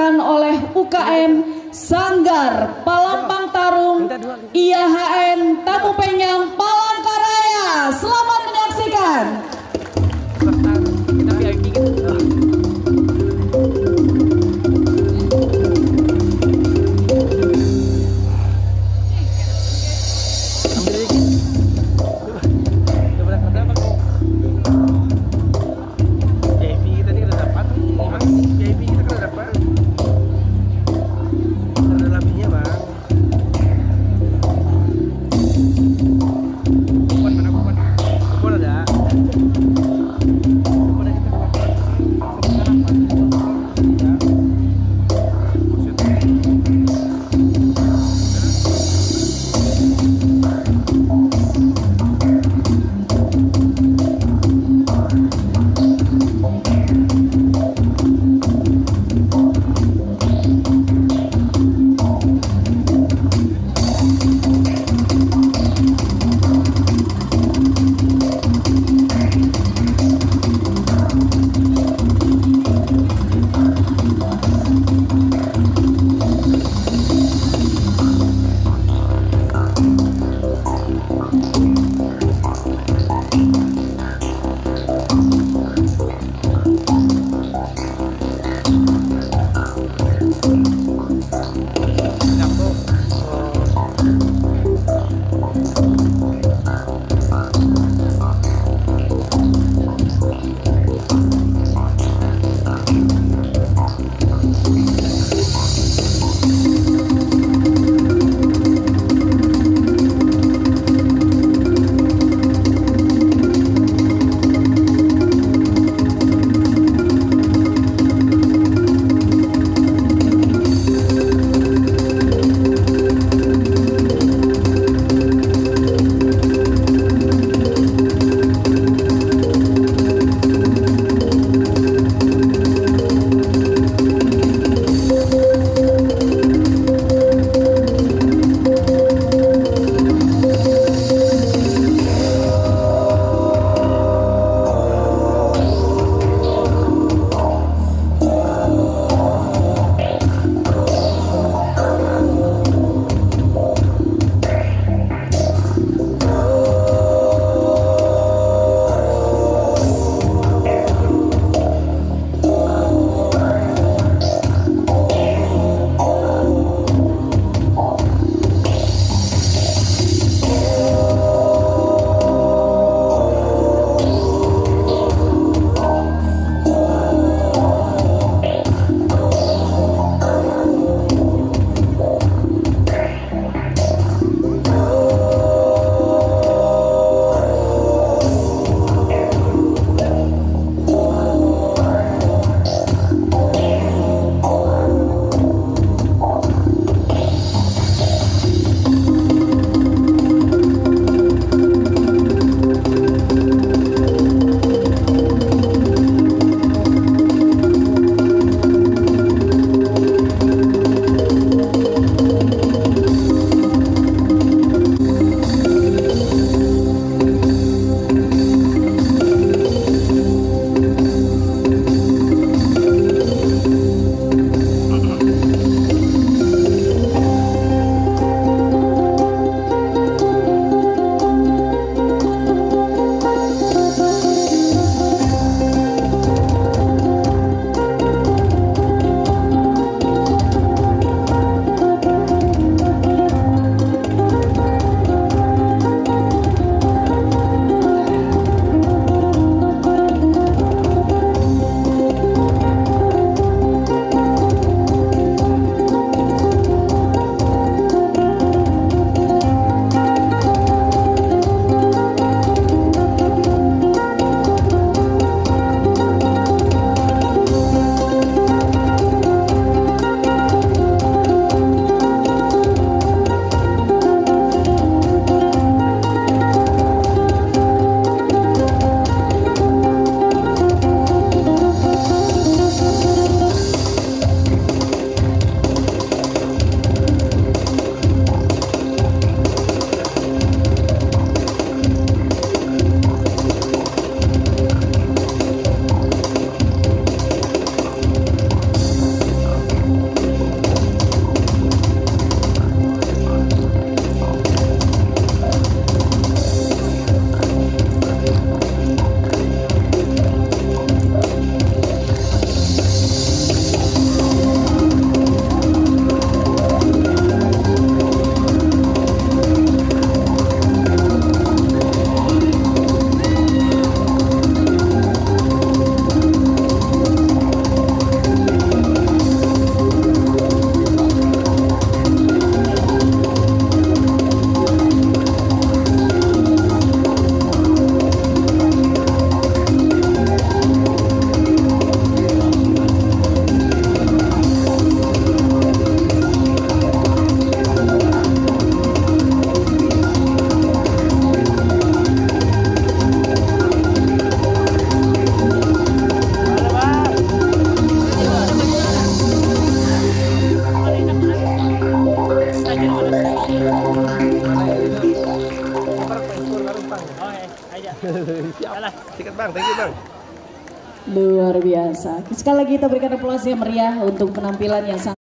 dipersembahkan oleh UKM Sanggar Palampang Tarung IHN Tamu Penyang 今玩。Siap. Sikat bang, thank you bang. Luar biasa. Sekali lagi kita berikan aplaus yang meriah untuk penampilan yang sangat